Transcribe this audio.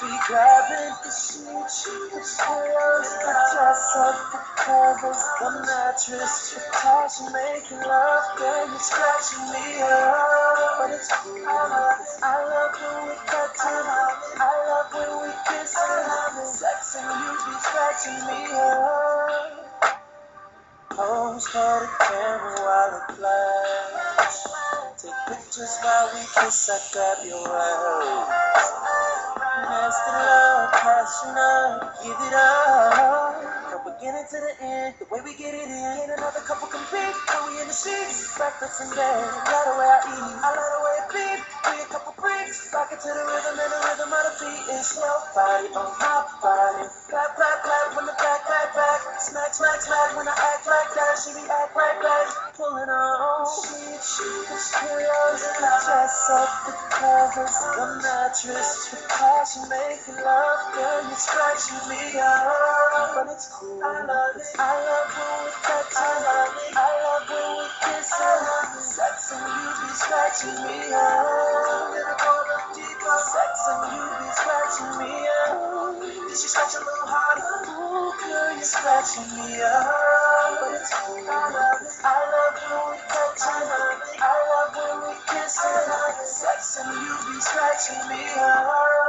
be grabbing the sheets, the pillows, the dress up, the covers, the mattress, your couch, making love, girl, you're scratching me up, but it's cool. I love when we cut to I love when we kiss and sex and you be scratching me up. Pose for the camera while it flash. Take pictures while we kiss, I grab your ass. Up, give it up. From beginning to the end, the way we get it in. Ain't another couple compete when we in the sheets. Breakfast in bed, love the way I eat. I love the way it beat. We a couple freaks, rock it to the rhythm and the rhythm of the beat. It's your body on my body. Clap, clap, clap when the back, back, back. Smack, smack, smack when I act sheets, the pillows, the dress up, the covers, the mattress, the passion, making love, girl, you're scratching me up, but it's cool. I love it. I love when we touch I love it. I love when we kiss I love it. Sex and you be scratching me up. Little of deeper. Sex and you be scratching me up. Did you scratch a little harder? Ooh, girl, you're scratching me up, but it's cool. I love it. I love when and you be.